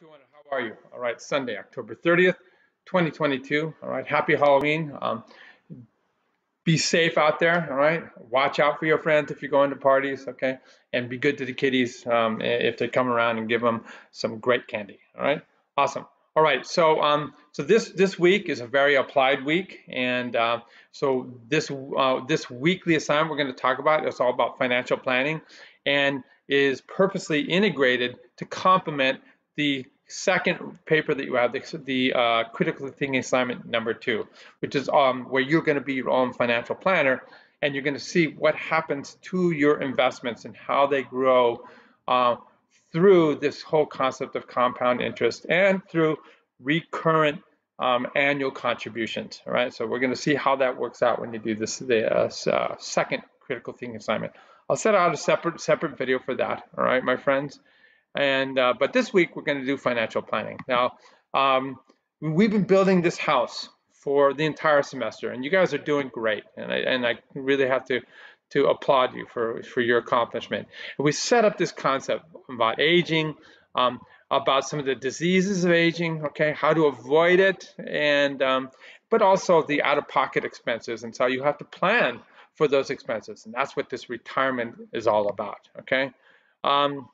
200, how are you? All right, Sunday, October 30th, 2022. All right, happy Halloween. Um, be safe out there, all right? Watch out for your friends if you're going to parties, okay? And be good to the kiddies um, if they come around and give them some great candy, all right? Awesome. All right, so um, so this this week is a very applied week, and uh, so this uh, this weekly assignment we're going to talk about is all about financial planning, and is purposely integrated to complement the second paper that you have, the, the uh, critical thinking assignment number two, which is um, where you're going to be your own financial planner and you're going to see what happens to your investments and how they grow uh, through this whole concept of compound interest and through recurrent um, annual contributions. All right, so we're going to see how that works out when you do this the uh, uh, second critical thinking assignment. I'll set out a separate separate video for that. All right, my friends. And uh, but this week we're going to do financial planning. Now um, we've been building this house for the entire semester, and you guys are doing great. And I and I really have to to applaud you for for your accomplishment. We set up this concept about aging. Um, about some of the diseases of aging, okay, how to avoid it, and um, but also the out-of-pocket expenses, and so you have to plan for those expenses, and that's what this retirement is all about, okay. Um,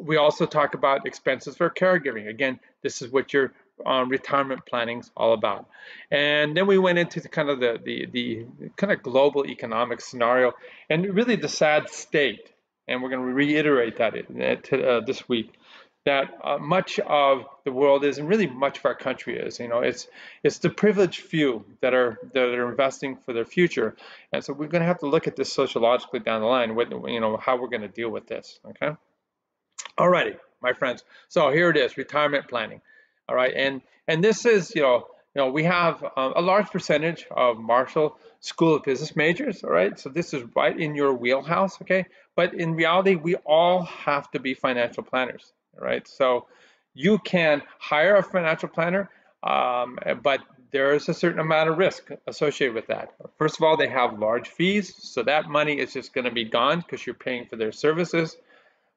we also talk about expenses for caregiving. Again, this is what your um, retirement planning is all about. And then we went into the kind of the, the, the kind of global economic scenario and really the sad state. And we're going to reiterate that uh, this week that uh, much of the world is, and really much of our country is. You know, it's it's the privileged few that are that are investing for their future, and so we're going to have to look at this sociologically down the line. What you know, how we're going to deal with this. Okay. Alrighty, my friends. So here it is, retirement planning. All right, and and this is you know you know we have um, a large percentage of Marshall School of Business majors. All right, so this is right in your wheelhouse. Okay, but in reality, we all have to be financial planners. All right, so you can hire a financial planner, um, but there is a certain amount of risk associated with that. First of all, they have large fees, so that money is just going to be gone because you're paying for their services.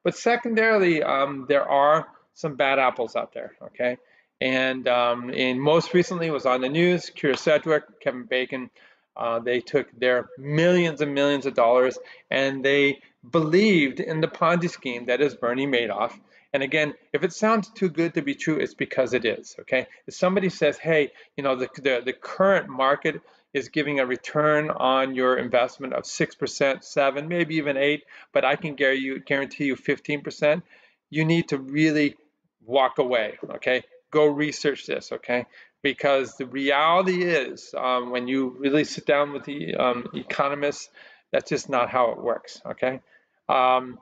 But secondarily, um, there are some bad apples out there, okay? And um, in most recently was on the news, Kyra Sedgwick, Kevin Bacon, uh, they took their millions and millions of dollars and they believed in the Ponzi scheme that is Bernie Madoff. And again, if it sounds too good to be true, it's because it is, okay? If somebody says, hey, you know, the, the, the current market is giving a return on your investment of 6%, 7, maybe even 8, but I can guarantee you, guarantee you 15%, you need to really walk away, okay? Go research this, okay? Because the reality is um, when you really sit down with the um, economists, that's just not how it works, okay? Um,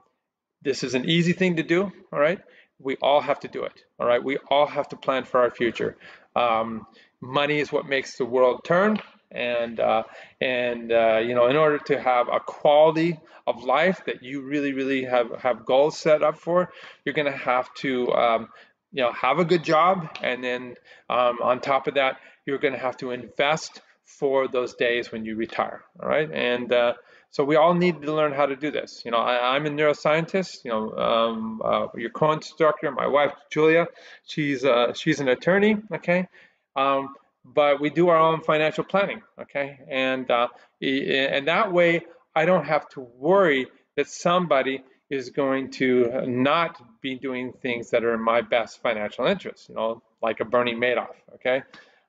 this is an easy thing to do, all right? We all have to do it, all right? We all have to plan for our future. Um, money is what makes the world turn, and uh, and uh, you know in order to have a quality of life that you really really have have goals set up for you're going to have to um, you know have a good job. And then um, on top of that you're going to have to invest for those days when you retire. All right? And uh, so we all need to learn how to do this. You know I, am a neuroscientist you know um, uh, your co-instructor my wife Julia she's uh, she's an attorney okay? Um, but we do our own financial planning, okay? And uh, and that way, I don't have to worry that somebody is going to not be doing things that are in my best financial interest, you know, like a Bernie Madoff, okay?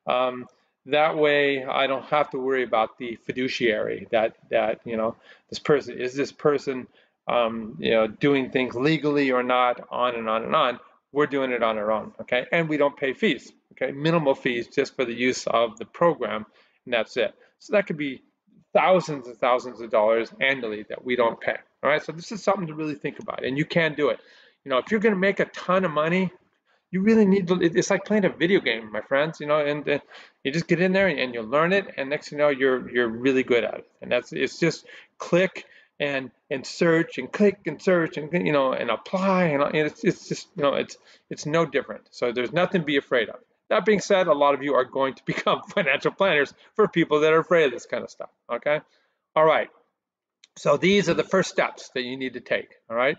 Um, that way, I don't have to worry about the fiduciary that that you know this person is this person um, you know doing things legally or not, on and on and on. We're doing it on our own, okay? And we don't pay fees okay? Minimal fees just for the use of the program, and that's it. So that could be thousands and thousands of dollars annually that we don't pay, all right? So this is something to really think about, and you can do it. You know, if you're gonna make a ton of money, you really need to, it's like playing a video game, my friends, you know, and, and you just get in there and, and you learn it, and next thing you know, you're, you're really good at it. And that's, it's just click, and and search and click and search and you know and apply and, and it's, it's just you know it's it's no different so there's nothing to be afraid of that being said, a lot of you are going to become financial planners for people that are afraid of this kind of stuff, okay? All right, so these are the first steps that you need to take, all right?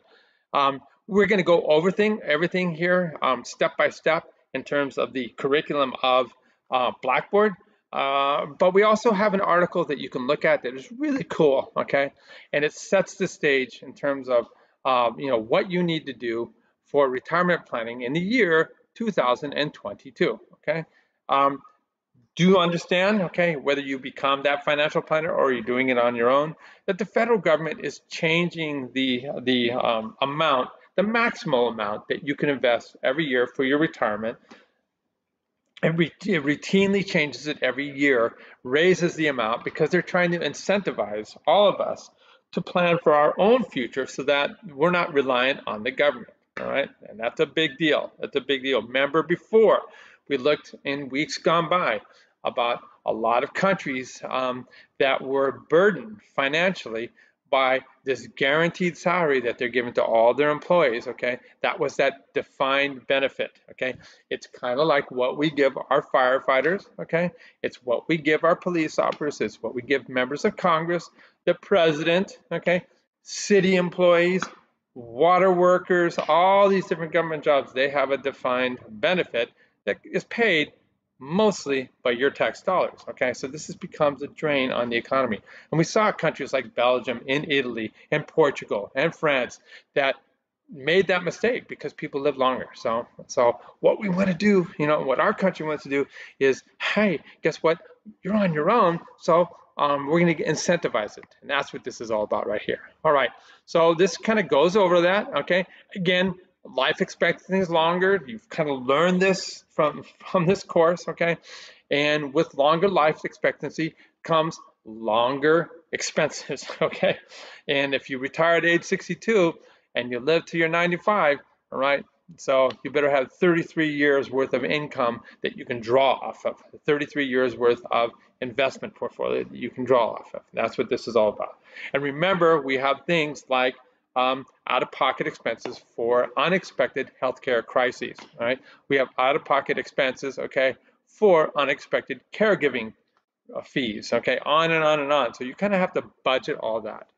Um, we're going to go over thing, everything here um, step by step in terms of the curriculum of uh, Blackboard. Uh, but we also have an article that you can look at that is really cool, okay? And it sets the stage in terms of, uh, you know, what you need to do for retirement planning in the year 2022, okay? Um, do you understand, okay, whether you become that financial planner or you're doing it on your own, that the federal government is changing the, the um, amount, the maximal amount that you can invest every year for your retirement it, it routinely changes it every year, raises the amount because they're trying to incentivize all of us to plan for our own future so that we're not reliant on the government. All right, and that's a big deal. That's a big deal. Remember before we looked in weeks gone by about a lot of countries um, that were burdened financially by this guaranteed salary that they're giving to all their employees, okay? That was that defined benefit, okay? It's kind of like what we give our firefighters, okay? It's what we give our police officers, it's what we give members of Congress, the president, okay? City employees, water workers, all these different government jobs, they have a defined benefit that is paid mostly by your tax dollars. Okay, so this has becomes a drain on the economy. And we saw countries like Belgium, in Italy, and Portugal, and France that made that mistake because people live longer. So, so what we want to do, you know, what our country wants to do is, hey, guess what? You're on your own, so um, we're going to incentivize it, and that's what this is all about right here. All right, so this kind of goes over that. Okay, again, life expectancy is longer. You've kind of learned this from, from this course, okay? And with longer life expectancy comes longer expenses, okay? And if you retire at age 62 and you live to your 95, all right, so you better have 33 years worth of income that you can draw off of, 33 years worth of investment portfolio that you can draw off of. That's what this is all about. And remember, we have things like um, out-of-pocket expenses for unexpected healthcare crises. Right? We have out-of-pocket expenses, okay, for unexpected caregiving uh, fees. Okay, on and on and on. So you kind of have to budget all that.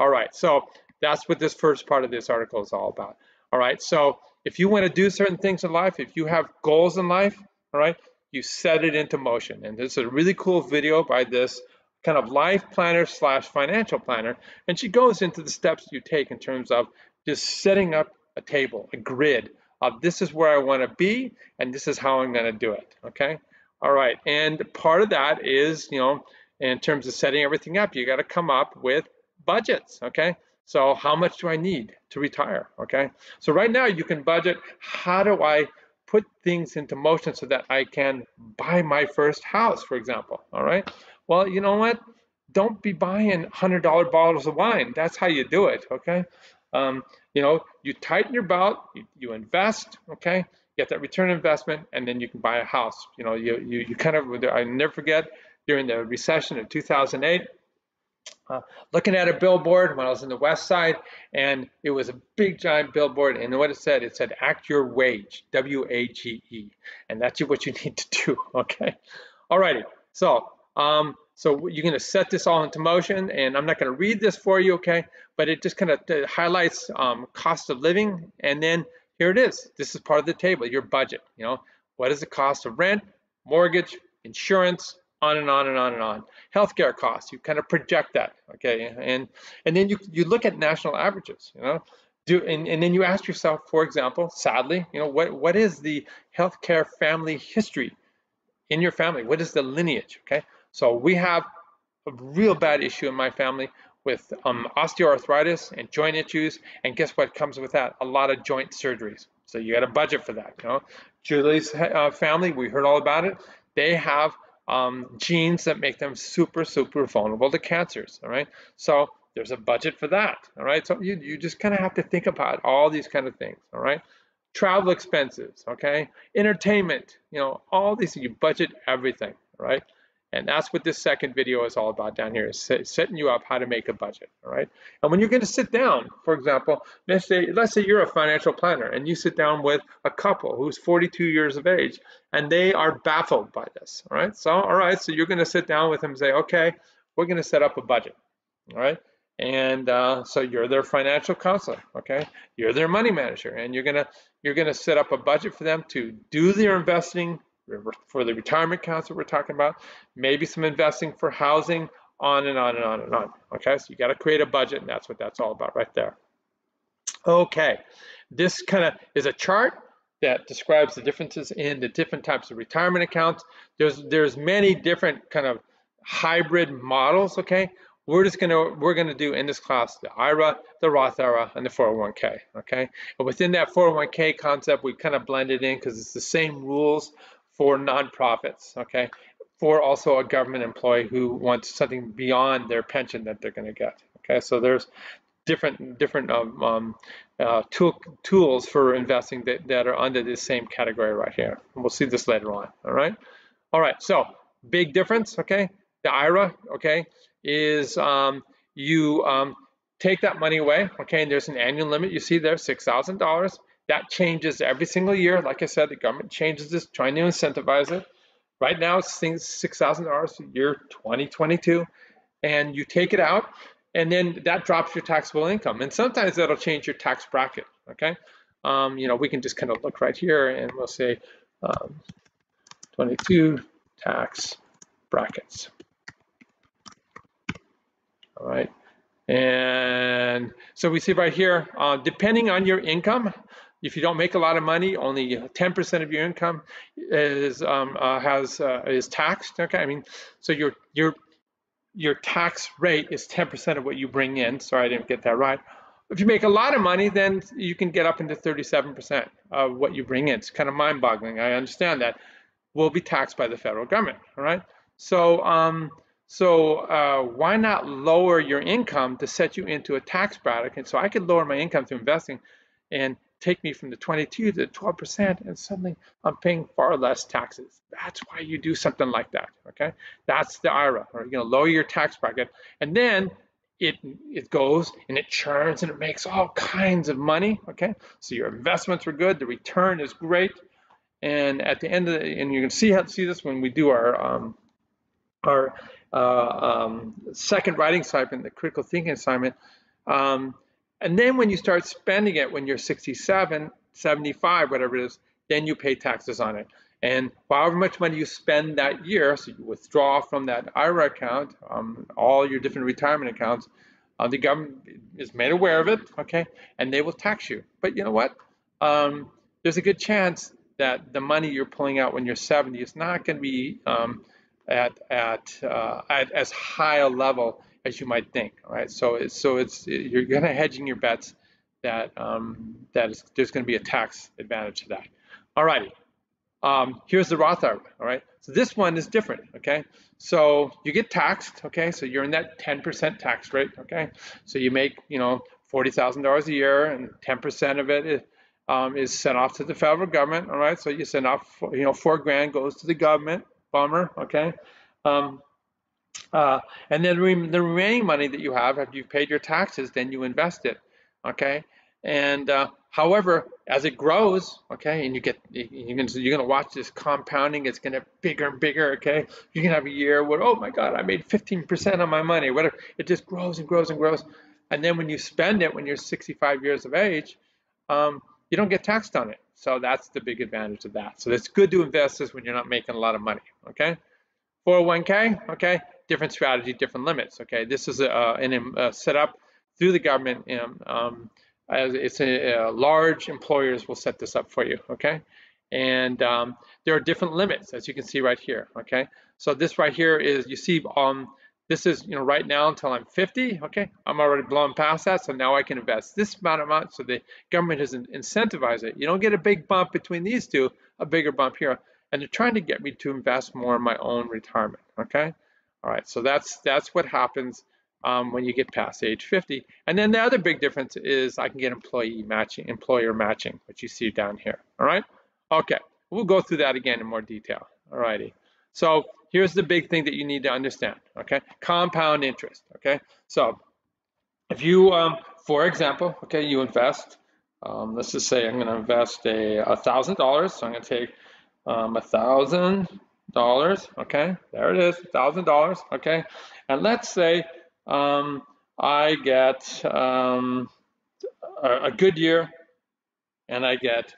All right, so that's what this first part of this article is all about. All right, so if you want to do certain things in life, if you have goals in life, all right, you set it into motion. And this is a really cool video by this kind of life planner slash financial planner. And she goes into the steps you take in terms of just setting up a table, a grid of this is where I want to be and this is how I'm going to do it. Okay. All right. And part of that is, you know, in terms of setting everything up, you got to come up with budgets. Okay. So how much do I need to retire? Okay. So right now you can budget. How do I put things into motion so that I can buy my first house, for example? All right. Well, you know what? Don't be buying $100 bottles of wine. That's how you do it, okay? Um, you know, you tighten your belt, you, you invest, okay? Get that return investment, and then you can buy a house. You know, you, you, you kind of, I never forget during the recession of 2008, uh, looking at a billboard when I was in the west side, and it was a big giant billboard, and what it said, it said, act your wage, W-A-G-E, and that's what you need to do, okay? Alrighty, so um, so you're to set this all into motion, and I'm not going to read this for you, okay? But it just kind of uh, highlights um, cost of living, and then here it is. This is part of the table, your budget. You know, what is the cost of rent, mortgage, insurance, on and on and on and on. Healthcare costs, you kind of project that, okay? And and then you you look at national averages, you know. Do, and, and then you ask yourself, for example, sadly, you know, what what is the healthcare family history in your family? What is the lineage? Okay, so we have a real bad issue in my family with um, osteoarthritis and joint issues. And guess what comes with that? A lot of joint surgeries. So you got a budget for that. You know, Julie's uh, family, we heard all about it. They have um, genes that make them super, super vulnerable to cancers. All right. So there's a budget for that. All right. So you, you just kind of have to think about all these kind of things. All right. Travel expenses. Okay. Entertainment. You know, all these, you budget everything. Right. And that's what this second video is all about down here, is setting you up how to make a budget, all right? And when you're going to sit down, for example, let's say, let's say you're a financial planner and you sit down with a couple who's 42 years of age and they are baffled by this, all right? So, all right, so you're going to sit down with them and say, okay, we're going to set up a budget, all right? and uh, so you're their financial counselor, okay? You're their money manager, and you're gonna you're gonna set up a budget for them to do their investing for the retirement accounts that we're talking about, maybe some investing for housing, on and on and on and on. Okay, so you got to create a budget, and that's what that's all about right there. Okay, this kind of is a chart that describes the differences in the different types of retirement accounts. There's there's many different kind of hybrid models. Okay, we're just gonna we're gonna do in this class the IRA, the Roth IRA, and the 401k. Okay, and within that 401k concept, we kind of blend it in because it's the same rules for nonprofits. Okay, for also a government employee who wants something beyond their pension that they're going to get. Okay, so there's different different um, um, uh, tool, tools for investing that, that are under this same category right here. And we'll see this later on. All right. All right. So big difference. Okay. The IRA. Okay, is um, you um, take that money away. Okay, and there's an annual limit. You see there, six thousand dollars. That changes every single year. Like I said, the government changes this, trying to incentivize it. Right now, it's $6,000 a year, 2022, and you take it out, and then that drops your taxable income. And sometimes that'll change your tax bracket, okay? Um, you know, we can just kind of look right here and we'll say um, 22 tax brackets. All right. And so we see right here, uh, depending on your income, if you don't make a lot of money, only 10% of your income is um, uh, has uh, is taxed. Okay, I mean, so your your your tax rate is 10% of what you bring in. Sorry, I didn't get that right. If you make a lot of money, then you can get up into 37% of what you bring in. It's kind of mind-boggling. I understand that. Will be taxed by the federal government. All right. So um, so uh, why not lower your income to set you into a tax bracket? And so I could lower my income through investing and take me from the 22 to 12% and suddenly I'm paying far less taxes. That's why you do something like that, okay? That's the IRA, or you're gonna lower your tax bracket and then it, it goes and it churns and it makes all kinds of money, okay? So your investments are good, the return is great, and at the end of the, and you can see how to see this when we do our um, our uh, um, second writing assignment, the critical thinking assignment, um, and then when you start spending it when you're 67, 75, whatever it is, then you pay taxes on it. And however much money you spend that year, so you withdraw from that IRA account, um, all your different retirement accounts, uh, the government is made aware of it, okay, and they will tax you. But you know what? Um, there's a good chance that the money you're pulling out when you're 70 is not going to be um, at at, uh, at as high a level as you might think. Right. So it's so it's you're kind of hedging your bets that um, that is, there's going to be a tax advantage to that. All righty. Um, here's the Roth IRA. All right. So this one is different. Okay. So you get taxed. Okay. So you're in that 10% tax rate. Okay. So you make you know forty thousand dollars a year, and 10% of it is, um, is sent off to the federal government. All right. So you send off you know four grand goes to the government. Bummer. Okay. Um, uh, and then the remaining money that you have, after you've paid your taxes, then you invest it, okay? And uh, however, as it grows, okay, and you get, you can, you're gonna watch this compounding, it's gonna bigger and bigger, okay? You can have a year where, oh my God, I made 15% on my money, whatever. It just grows and grows and grows. And then when you spend it when you're 65 years of age, um, you don't get taxed on it. So that's the big advantage of that. So it's good to invest this when you're not making a lot of money, okay? 401k, okay, different strategy, different limits. Okay, this is a, an, a set up through the government. Um, um, as it's a, a, large employers will set this up for you. Okay, and um, there are different limits as you can see right here. Okay, so this right here is you see um this is you know right now until I'm 50. Okay, I'm already blown past that, so now I can invest this amount of. So the government has incentivized it. You don't get a big bump between these two, a bigger bump here, and they're trying to get me to invest more in my own retirement. Okay. All right, so that's that's what happens um, when you get past age 50. And then the other big difference is I can get employee matching, employer matching, which you see down here. All right, okay, we'll go through that again in more detail. All righty. So here's the big thing that you need to understand. Okay, compound interest. Okay, so if you, um, for example, okay, you invest. Um, let's just say I'm going to invest a thousand dollars. So I'm going to take um, a thousand dollars okay there it is thousand dollars okay and let's say um, I get um, a, a good year and I get,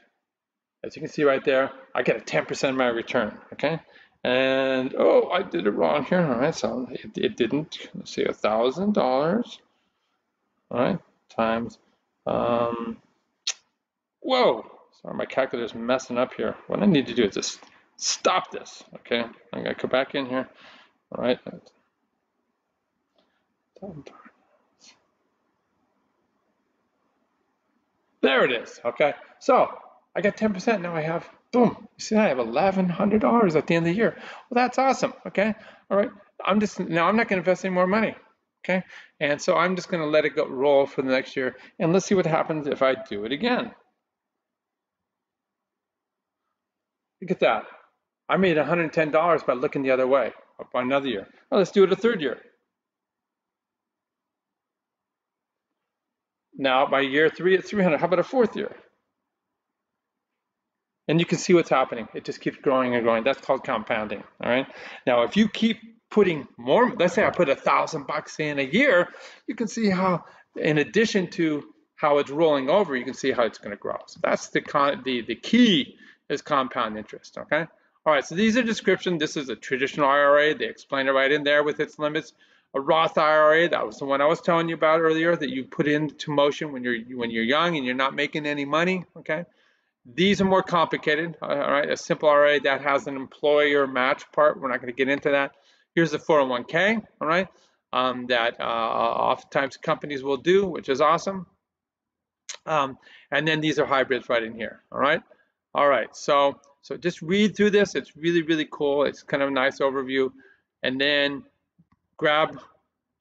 as you can see right there, I get a 10% of my return, okay? And, oh, I did it wrong here, all right, so it, it didn't, let's see, a $1,000, all right, times, um, whoa, sorry, my calculator's messing up here. What I need to do is just stop this, okay? I'm gonna go back in here, all right? There it is, okay? So I got 10%, now I have, boom, you see I have $1,100 at the end of the year. Well, that's awesome, okay? All right, I'm just, now I'm not gonna invest any more money, okay? And so I'm just gonna let it go roll for the next year, and let's see what happens if I do it again. Look at that. I made $110 by looking the other way, by another year. Let's do it a third year. Now by year three at 300, how about a fourth year? And you can see what's happening. It just keeps growing and growing. That's called compounding, all right? Now, if you keep putting more, let's say I put a thousand bucks in a year, you can see how, in addition to how it's rolling over, you can see how it's gonna grow. So that's the, the, the key is compound interest, okay? All right, so these are description. This is a traditional IRA. They explain it right in there with its limits a Roth IRA, that was the one I was telling you about earlier that you put into motion when you're when you're young and you're not making any money, okay? These are more complicated, all right? A simple IRA that has an employer match part, we're not gonna get into that. Here's the 401k, all right? Um, that uh, oftentimes companies will do, which is awesome. Um, and then these are hybrids right in here, all right? All right, so so just read through this. It's really, really cool. It's kind of a nice overview. And then grab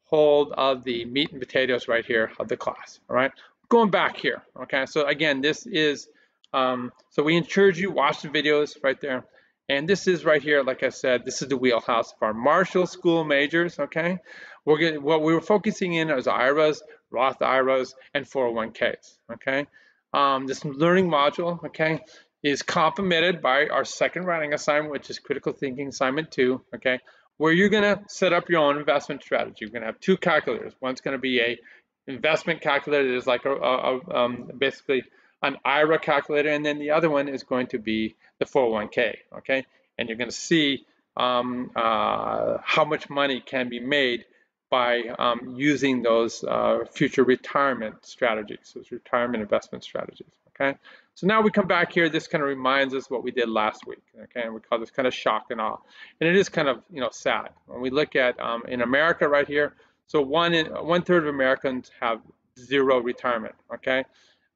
hold of the meat and potatoes right here of the class, all right? Going back here, okay? So again, this is, um, so we encourage you watch the videos right there. And this is right here, like I said, this is the wheelhouse of our Marshall School majors, okay? We're getting, what we were focusing in is IRAs, Roth IRAs, and 401ks, okay? Um, this learning module, okay, is complemented by our second writing assignment, which is critical thinking assignment two, okay? where you're going to set up your own investment strategy. You're going to have two calculators. One's going to be a investment calculator that is like a, a, a um, basically an IRA calculator, and then the other one is going to be the 401k. Okay, and you're going to see um, uh, how much money can be made by um, using those uh, future retirement strategies, those retirement investment strategies. Okay, so now we come back here, this kind of reminds us what we did last week, okay? And we call this kind of shock and awe. And it is kind of, you know, sad. When we look at um, in America right here, so one, in, one third of Americans have zero retirement, okay?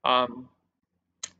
Um,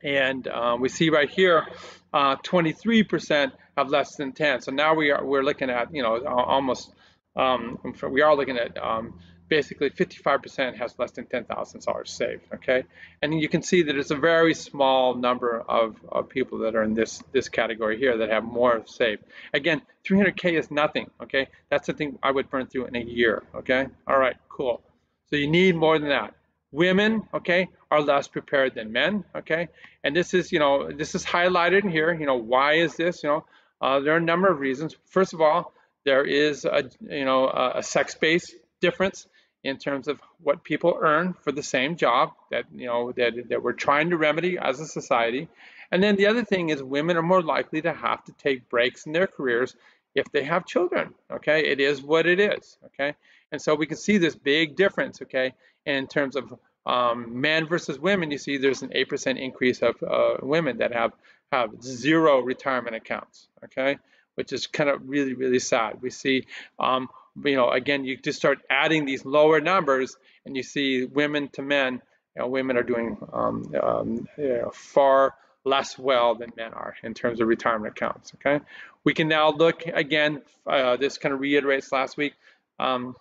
and uh, we see right here, 23% uh, have less than 10. So now we are, we're looking at, you know, almost, um, we are looking at um, basically 55% has less than $10,000 saved, okay? And you can see that it's a very small number of, of people that are in this, this category here that have more saved. Again, 300K is nothing, okay? That's something I would burn through in a year, okay? All right, cool. So you need more than that. Women, okay, are less prepared than men, okay? And this is, you know, this is highlighted in here, you know, why is this, you know? Uh, there are a number of reasons. First of all, there is a, you know, a sex-based difference in terms of what people earn for the same job that you know that, that we're trying to remedy as a society. And then the other thing is women are more likely to have to take breaks in their careers if they have children okay? It is what it is okay? And so we can see this big difference okay in terms of um, men versus women. You see there's an 8% increase of uh, women that have have zero retirement accounts okay? Which is kind of really really sad. We see um, you know, again, you just start adding these lower numbers and you see women to men, you know, women are doing um, um, you know, far less well than men are in terms of retirement accounts, okay? We can now look again, uh, this kind of reiterates last week, um,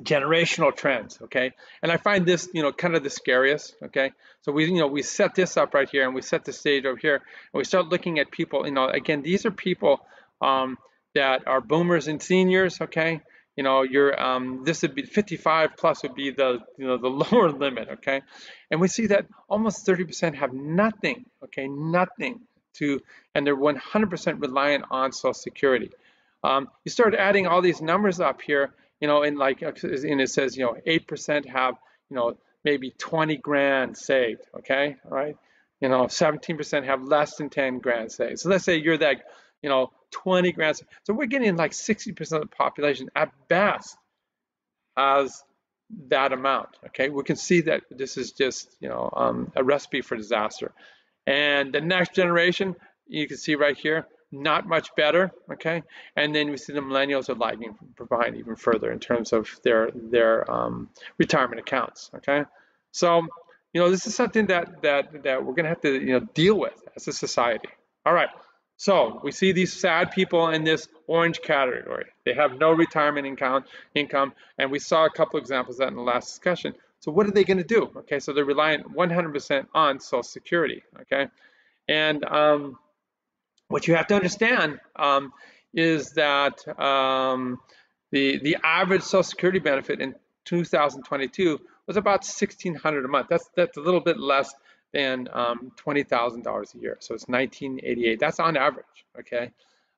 generational trends, okay? And I find this, you know, kind of the scariest, okay? So we, you know, we set this up right here and we set the stage over here and we start looking at people, you know, again, these are people, um, that are boomers and seniors, okay? You know, you're um, this would be 55 plus would be the you know the lower limit, okay? And we see that almost 30% have nothing, okay, nothing to, and they're 100% reliant on Social Security. Um, you start adding all these numbers up here, you know, in like, and it says, you know, 8% have, you know, maybe 20 grand saved, okay, all right? You know, 17% have less than 10 grand saved. So let's say you're that, you know, 20 grand. So we're getting like 60% of the population at best has that amount, okay? We can see that this is just, you know, um, a recipe for disaster. And the next generation, you can see right here, not much better, okay? And then we see the millennials are lagging behind even further in terms of their their um, retirement accounts, okay? So, you know, this is something that that that we're gonna have to you know deal with as a society. All right. So we see these sad people in this orange category. They have no retirement income, income, and we saw a couple examples of that in the last discussion. So what are they going to do? Okay, so they're relying 100% on Social Security. Okay, and um, what you have to understand um, is that um, the the average Social Security benefit in 2022 was about 1,600 a month. That's that's a little bit less than um, $20,000 a year. So it's 1988. That's on average. Okay,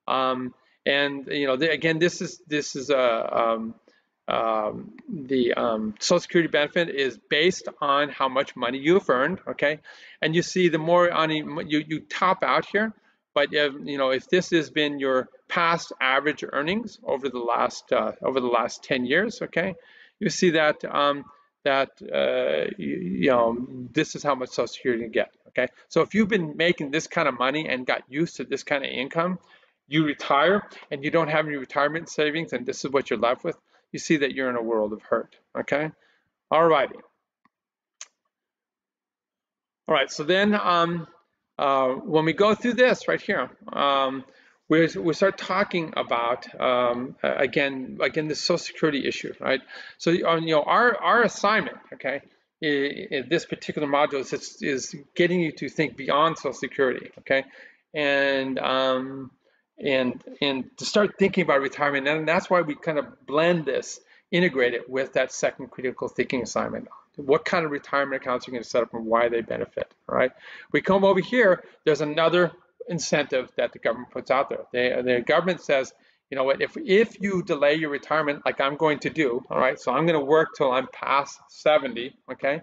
um, and you know the, again, this is this is a um, um, the um, Social Security benefit is based on how much money you've earned. Okay, and you see the more on you you top out here but you know, if this has been your past average earnings over the last uh, over the last 10 years, okay, you see that um, that uh, you, you, know this is how much Social Security you get. Okay, so if you've been making this kind of money and got used to this kind of income, you retire and you don't have any retirement savings, and this is what you're left with. You see that you're in a world of hurt. Okay, all righty. All right, so then um, uh, when we go through this right here, um, we, we start talking about um, again again the Social Security issue, right? So you know our our assignment, okay, in this particular module is is getting you to think beyond Social Security, okay, and um, and and to start thinking about retirement, and that's why we kind of blend this, integrate it with that second critical thinking assignment what kind of retirement accounts you're going to set up and why they benefit, right? We come over here, there's another incentive that the government puts out there. They, the government says, you know what, if, if you delay your retirement like I'm going to do, all right, so I'm going to work till I'm past 70, okay,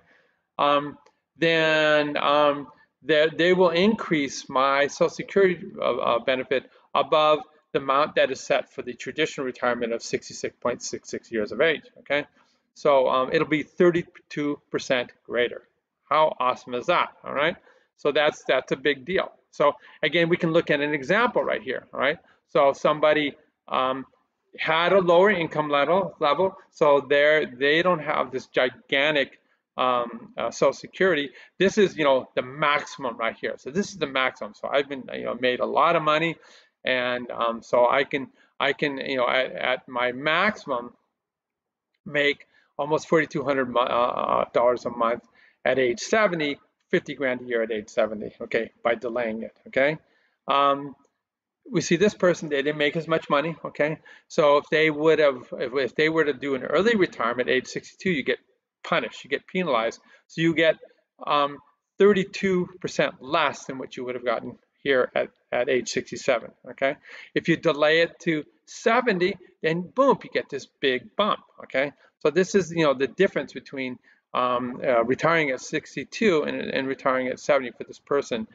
um, then um, they, they will increase my Social Security uh, uh, benefit above the amount that is set for the traditional retirement of 66.66 years of age, okay? So um, it'll be 32% greater. How awesome is that? All right. So that's that's a big deal. So again, we can look at an example right here. All right. So somebody um, had a lower income level level, so they they don't have this gigantic um, uh, Social Security. This is you know the maximum right here. So this is the maximum. So I've been you know made a lot of money, and um, so I can I can you know at, at my maximum make almost $4,200 uh, uh, dollars a month at age 70, 50 grand a year at age 70, okay, by delaying it, okay? Um, we see this person, they didn't make as much money, okay? So if they would have, if, if they were to do an early retirement at age 62, you get punished, you get penalized. So you get 32% um, less than what you would have gotten here at, at age 67, okay? If you delay it to 70, then boom, you get this big bump, okay? So this is, you know, the difference between um, uh, retiring at 62 and, and, retiring at 70 for this person.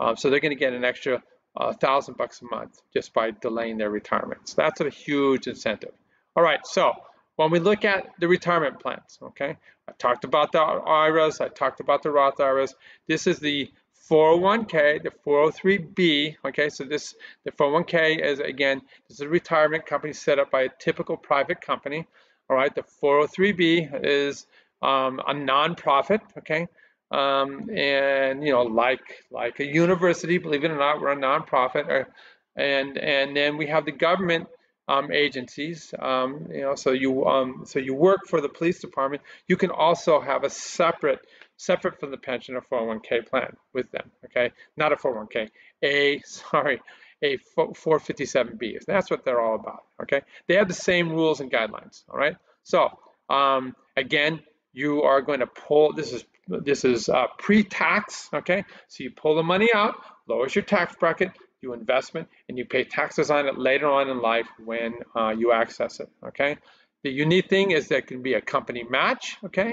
Uh, so they're going to get an extra uh, thousand bucks a month just by delaying their retirement. So that's a huge incentive. All right, so when we look at the retirement plans, okay, I talked about the IRAs, I talked about the Roth IRAs. This is the 401k, the 403b, okay, so this, the 401k is, again, this is a retirement company set up by a typical private company. All right, the 403b is um, a nonprofit, okay, um, and you know, like like a university, believe it or not, we're a nonprofit, or, uh, and and then we have the government um, agencies, um, you know, so you um, so you work for the police department. You can also have a separate separate from the pension or 401k plan with them, okay, not a 401k, a sorry, a 457B. That's what they're all about, okay? They have the same rules and guidelines, all right? So, um, again, you are going to pull, this is this is uh, pre-tax, okay? So you pull the money out, lowers your tax bracket, you investment, and you pay taxes on it later on in life when uh, you access it, okay? The unique thing is that can be a company match, okay?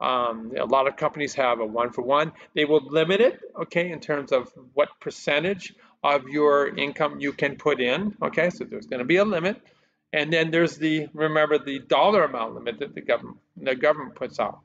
Um, a lot of companies have a one for one. They will limit it, okay, in terms of what percentage of your income you can put in, okay? So there's going to be a limit. And then there's the, remember, the dollar amount limit that the government, the government puts out.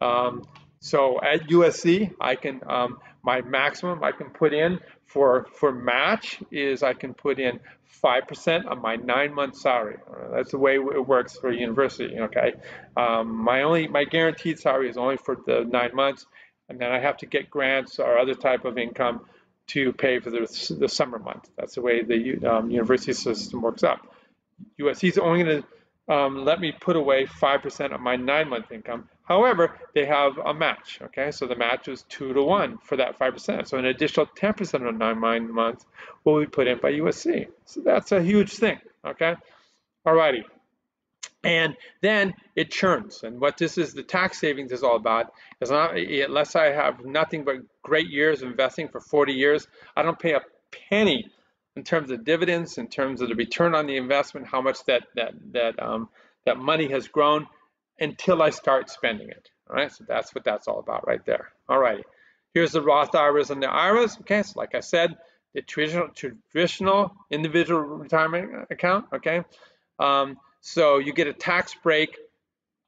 Um, so at USC, I can, um, my maximum I can put in for, for match is I can put in 5% of my nine month salary. That's the way it works for university, okay? Um, my only, my guaranteed salary is only for the nine months, and then I have to get grants or other type of income to pay for the, the summer month. That's the way the um, university system works out. USC is only going to um, let me put away 5% of my nine month income. However, they have a match, okay? So the match is two to one for that 5%. So an additional 10% of nine months will be put in by USC. So that's a huge thing, okay? Alrighty. And then it churns. And what this is, the tax savings is all about, is not, unless I have nothing but great years investing for 40 years, I don't pay a penny in terms of dividends, in terms of the return on the investment, how much that that that um, that money has grown until I start spending it. All right, so that's what that's all about right there. All righty, here's the Roth IRAs and the IRAs. Okay, so like I said, the traditional traditional individual retirement account. Okay, um, so you get a tax break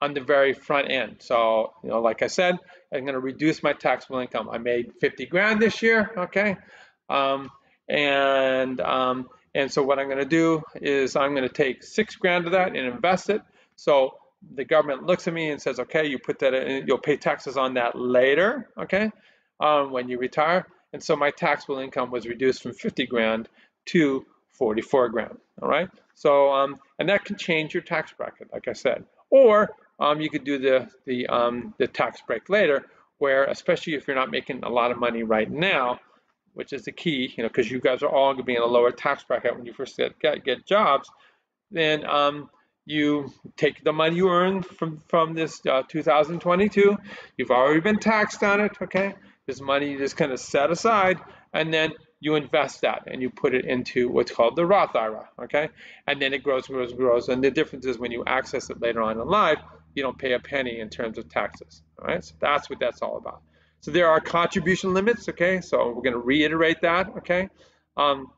on the very front end. So you know, like I said, I'm going to reduce my taxable income. I made 50 grand this year. Okay. Um, and um, and so what I'm going to do is I'm going to take six grand of that and invest it. So the government looks at me and says, okay, you put that in, you'll pay taxes on that later, okay, um, when you retire. And so my taxable income was reduced from 50 grand to 44 grand, all right? So, um, and that can change your tax bracket, like I said. Or um, you could do the, the, um, the tax break later, where especially if you're not making a lot of money right now, which is the key, you know, because you guys are all going to be in a lower tax bracket when you first get get, get jobs, then um, you take the money you earn from from this uh, 2022. You've already been taxed on it, okay? This money you just kind of set aside, and then you invest that and you put it into what's called the Roth IRA, okay? And then it grows, and grows, and grows. And the difference is when you access it later on in life, you don't pay a penny in terms of taxes, all right? So that's what that's all about. So there are contribution limits, okay? So we're going to reiterate that, okay? Um,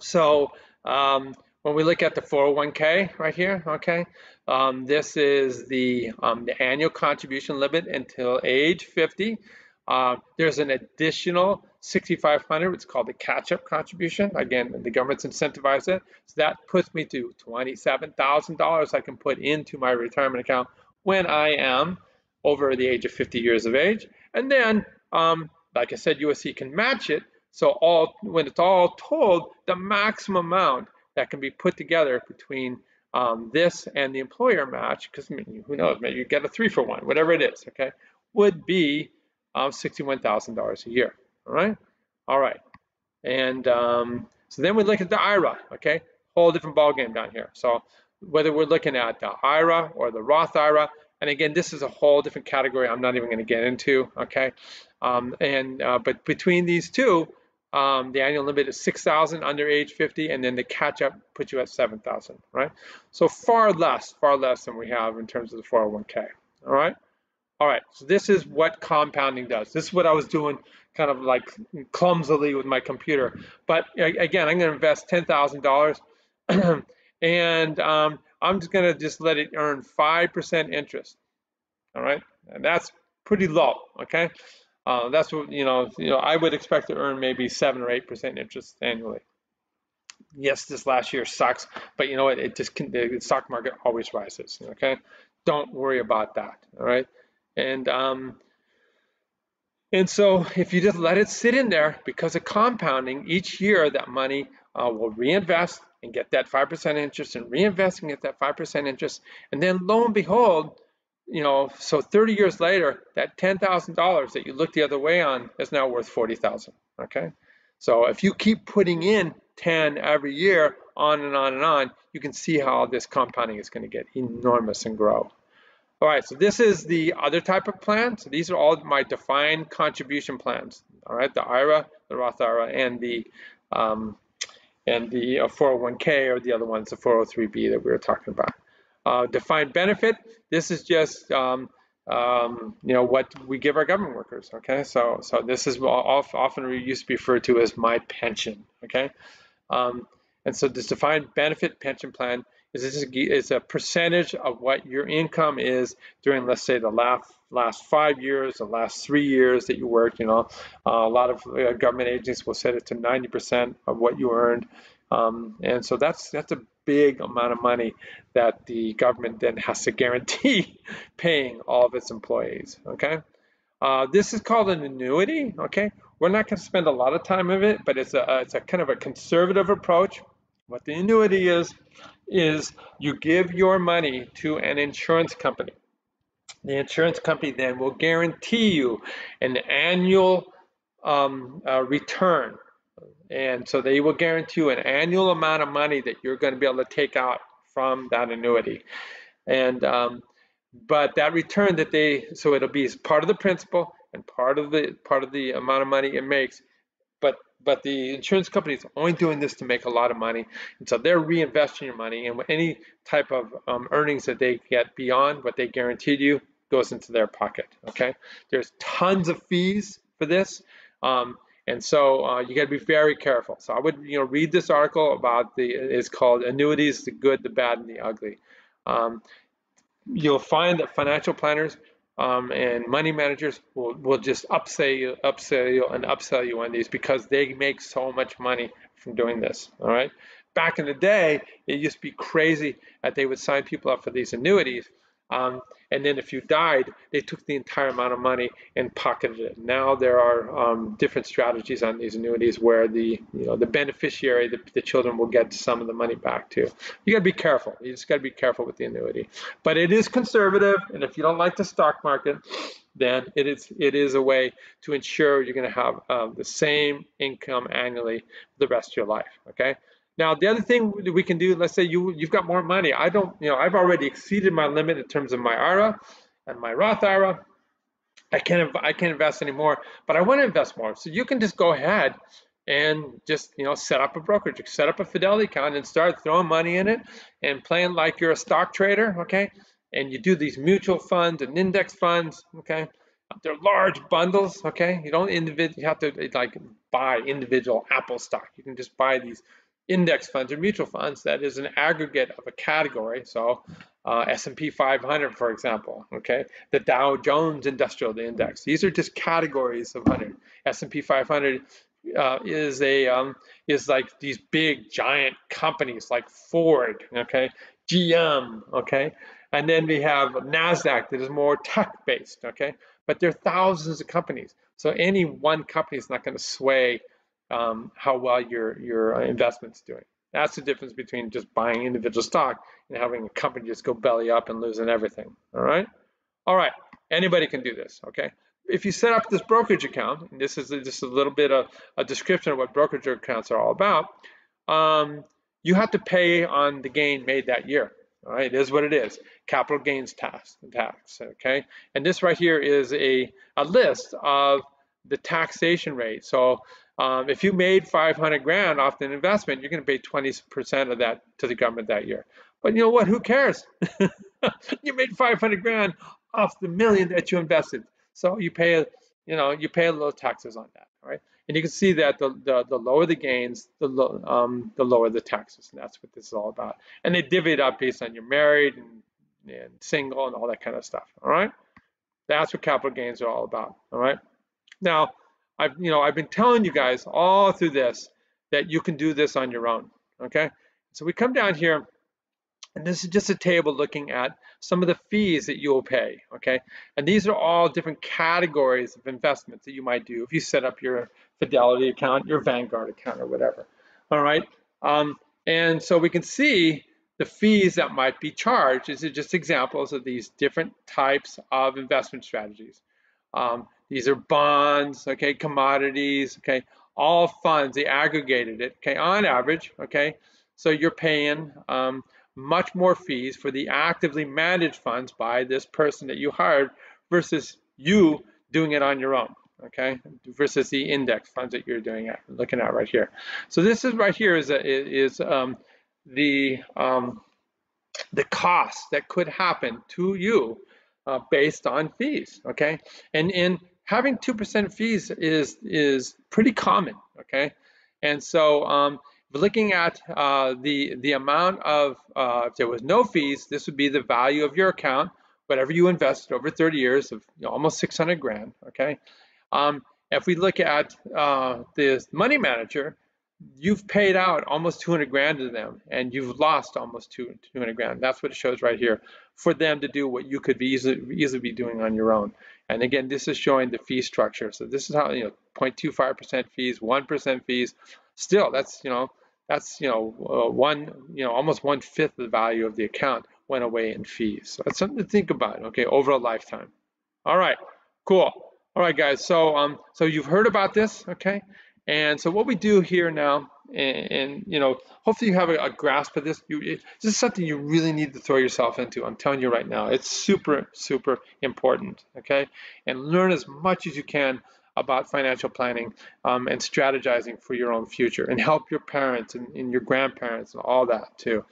so um, when we look at the 401k right here, okay, um, this is the, um, the annual contribution limit until age 50. Uh, there's an additional 6,500. It's called the catch-up contribution. Again, the government's incentivized it. So that puts me to $27,000 I can put into my retirement account when I am over the age of 50 years of age. And then, um, like I said, USC can match it. So all when it's all told, the maximum amount that can be put together between um, this and the employer match, because who knows, maybe you get a three for one, whatever it is, okay, would be um, $61,000 a year, all right? All right, and um, so then we look at the IRA, okay? Whole different ballgame down here. So whether we're looking at the IRA or the Roth IRA, and again, this is a whole different category I'm not even going to get into, okay? Um, and uh, But between these two, um, the annual limit is 6,000 under age 50, and then the catch-up puts you at 7,000, right? So far less, far less than we have in terms of the 401k, all right? All right, so this is what compounding does. This is what I was doing kind of like clumsily with my computer. But again, I'm going to invest $10,000 and um, I'm just going to just let it earn 5% interest. All right. And that's pretty low. Okay. Uh, that's what, you know, you know, I would expect to earn maybe seven or 8% interest annually. Yes, this last year sucks, but you know what? It just can, the stock market always rises. Okay. Don't worry about that. All right. And, um, and so if you just let it sit in there because of compounding each year, that money uh, will reinvest and get that 5% interest and reinvest and get that 5% interest. And then lo and behold, you know, so 30 years later, that $10,000 that you looked the other way on is now worth 40,000, okay? So if you keep putting in 10 every year, on and on and on, you can see how this compounding is gonna get enormous and grow. All right, so this is the other type of plan. So these are all my defined contribution plans. All right, the IRA, the Roth IRA, and the um, and the uh, 401k or the other one's the 403b that we were talking about. uh, defined benefit, this is just um, um, you know what we give our government workers. Okay, so so this is often used to be referred to as my pension. Okay, um, and so this defined benefit pension plan is is a percentage of what your income is during, let's say, the last last five years, the last three years that you worked. You know, uh, a lot of uh, government agencies will set it to 90% of what you earned, um, and so that's that's a big amount of money that the government then has to guarantee paying all of its employees. Okay, uh, this is called an annuity. Okay, we're not going to spend a lot of time of it, but it's a it's a kind of a conservative approach. What the annuity is is you give your money to an insurance company. The insurance company then will guarantee you an annual um, uh, return and so they will guarantee you an annual amount of money that you're going to be able to take out from that annuity. And um, but that return that they so it'll be part of the principal and part of the part of the amount of money it makes. But but the insurance company is only doing this to make a lot of money, and so they're reinvesting your money. And any type of um, earnings that they get beyond what they guaranteed you goes into their pocket. Okay, there's tons of fees for this. Um, and so uh, you got to be very careful. So I would, you know, read this article about the, it's called Annuities, the Good, the Bad, and the Ugly. Um, you'll find that financial planners um, and money managers will, will just upsell you, upsell you, and upsell you on these because they make so much money from doing this. All right. Back in the day, it used to be crazy that they would sign people up for these annuities um, and then if you died, they took the entire amount of money and pocketed it. Now there are um, different strategies on these annuities where the you know the beneficiary, the, the children will get some of the money back too. You got to be careful. You just got to be careful with the annuity. But it is conservative, and if you don't like the stock market, then it is it is a way to ensure you're going to have uh, the same income annually the rest of your life. Okay. Now, the other thing we can do, let's say you, you've got more money. I don't, you know, I've already exceeded my limit in terms of my IRA and my Roth IRA. I can't, I can't invest anymore, but I want to invest more. So you can just go ahead and just, you know, set up a brokerage, set up a Fidelity account and start throwing money in it and playing like you're a stock trader, okay? And you do these mutual funds and index funds, okay? They're large bundles, okay? You don't individual, you have to like buy individual Apple stock. You can just buy these index funds or mutual funds that is an aggregate of a category. So uh, S&P 500, for example, okay, the Dow Jones Industrial Index. These are just categories of 100. S&P 500 uh, is a um, is like these big giant companies like Ford, okay, GM, okay, and then we have Nasdaq that is more tech based, okay. But there are thousands of companies, so any one company is not going to sway um, how well your your uh, investment's doing. That's the difference between just buying individual stock and having a company just go belly up and losing everything. All right, all right. Anybody can do this. Okay. If you set up this brokerage account, and this is just a little bit of a description of what brokerage accounts are all about, um, you have to pay on the gain made that year. All right, it is what it is. Capital gains tax, tax. Okay, and this right here is a a list of the taxation rate. So um, if you made 500 grand off an investment, you're going to pay 20% of that to the government that year. But you know what? Who cares? you made 500 grand off the million that you invested. So you pay, you know, you pay a little taxes on that, right? And you can see that the, the, the lower the gains, the, lo um, the lower the taxes. And that's what this is all about. And they divvy it up based on you're married and, and single and all that kind of stuff, all right? That's what capital gains are all about, all right? Now, I've you know I've been telling you guys all through this that you can do this on your own. Okay, so we come down here, and this is just a table looking at some of the fees that you will pay. Okay, and these are all different categories of investments that you might do if you set up your Fidelity account, your Vanguard account, or whatever. All right, um, and so we can see the fees that might be charged. These are just examples of these different types of investment strategies. Um, these are bonds, okay, commodities, okay, all funds, they aggregated it, okay, on average, okay. So you're paying um, much more fees for the actively managed funds by this person that you hired versus you doing it on your own, okay, versus the index funds that you're doing at, looking at right here. So this is right here is, a, is um, the um, the cost that could happen to you uh, based on fees. Okay, and in having two percent fees is is pretty common. Okay, and so um, looking at uh, the the amount of uh, if there was no fees, this would be the value of your account, whatever you invested over 30 years of you know, almost 600 grand. Okay, um, if we look at uh, this money manager, you've paid out almost 200 grand to them and you've lost almost 200 grand. That's what it shows right here for them to do what you could be easily, easily be doing on your own. And again, this is showing the fee structure. So this is how, you know, 0.25% fees, 1% fees. Still, that's, you know, that's, you know, uh, one, you know, almost one fifth of the value of the account went away in fees. So that's something to think about, okay, over a lifetime. All right, cool. All right, guys, so um, so you've heard about this, okay? And so what we do here now, and, and you know, hopefully you have a, a grasp of this. You, it, this is something you really need to throw yourself into. I'm telling you right now, it's super, super important. Okay, and learn as much as you can about financial planning um, and strategizing for your own future, and help your parents and, and your grandparents and all that too.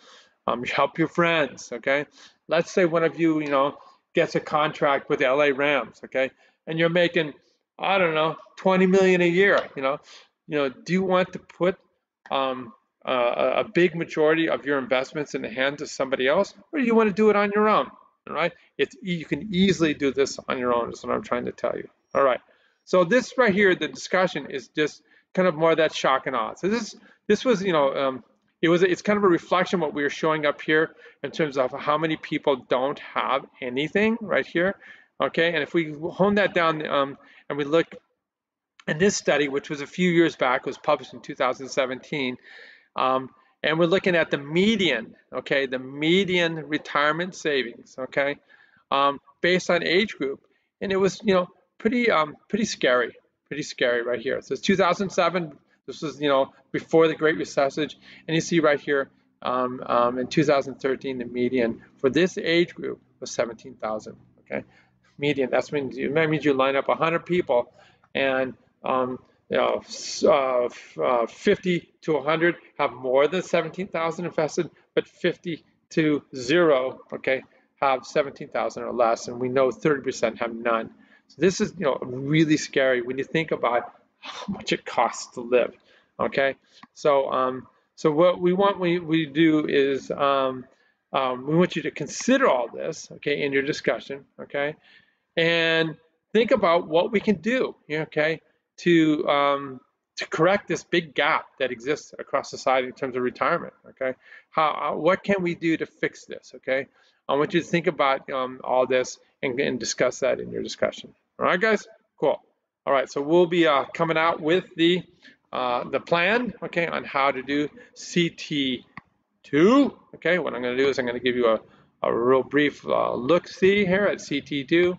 Um, help your friends. Okay, let's say one of you, you know, gets a contract with LA Rams. Okay, and you're making I don't know, 20 million a year. You know, you know, do you want to put um, uh, a big majority of your investments in the hands of somebody else, or you want to do it on your own? All right, it's you can easily do this on your own. Is what I'm trying to tell you. All right, so this right here, the discussion is just kind of more that shock and awe. So this this was, you know, um, it was it's kind of a reflection of what we were showing up here in terms of how many people don't have anything right here. Okay, and if we hone that down um, and we look in this study, which was a few years back, was published in 2017, um, and we're looking at the median, okay, the median retirement savings, okay, um, based on age group, and it was, you know, pretty, um, pretty scary, pretty scary right here. So it's 2007. This was, you know, before the Great Recession, and you see right here um, um, in 2013, the median for this age group was 17,000. Okay, median. That's means you, that means you line up 100 people, and um, you know, uh, uh, 50 to 100 have more than 17,000 invested, but 50 to zero, okay, have 17,000 or less, and we know 30% have none. So this is, you know, really scary when you think about how much it costs to live. Okay, so um, so what we want we we do is um, um, we want you to consider all this, okay, in your discussion, okay, and think about what we can do, okay, to um, to correct this big gap that exists across society in terms of retirement. Okay, how what can we do to fix this? Okay, I want you to think about um, all this and, and, discuss that in your discussion. All right, guys, cool. All right, so we'll be uh, coming out with the uh, the plan, okay, on how to do CT2. Okay, what I'm going to do is I'm going to give you a a real brief uh, look-see here at CT2.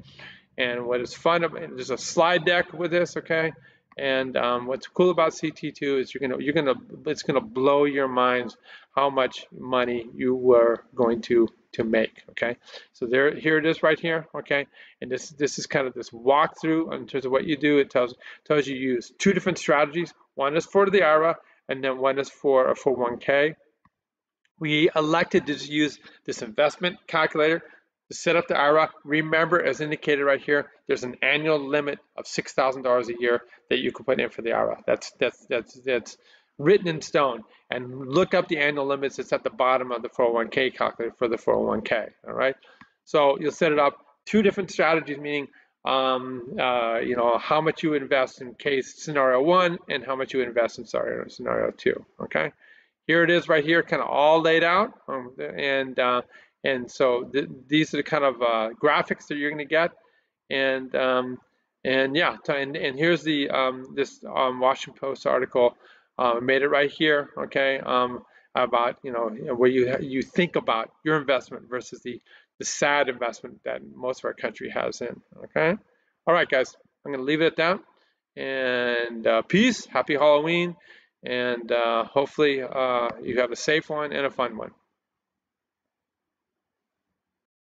And what is fun, there's a slide deck with this, okay? And um, what's cool about CT2 is you're gonna, you're gonna, it's gonna blow your minds how much money you were going to to make, okay? So there, here it is right here, okay? And this this is kind of this walkthrough in terms of what you do. It tells tells you use two different strategies. One is for the IRA, and then one is for a 401k we elected to use this investment calculator to set up the IRA. Remember, as indicated right here, there's an annual limit of $6,000 a year that you can put in for the IRA. That's, that's, that's, that's written in stone. And look up the annual limits. It's at the bottom of the 401k calculator for the 401k, all right? So you'll set it up two different strategies, meaning um, uh, you know, how much you invest in case scenario one and how much you invest in scenario, scenario two, okay? here it is right here, kind of all laid out. Um, and uh, and so th these are the kind of uh, graphics that you're going to get. And um, and yeah, and, and here's the um, this um, Washington Post article. Uh, made it right here, okay, um, about you know where you you think about your investment versus the the sad investment that most of our country has in. Okay, all right, guys, I'm going to leave it at that. And uh, peace, happy Halloween and uh, hopefully uh, you have a safe one and a fun one.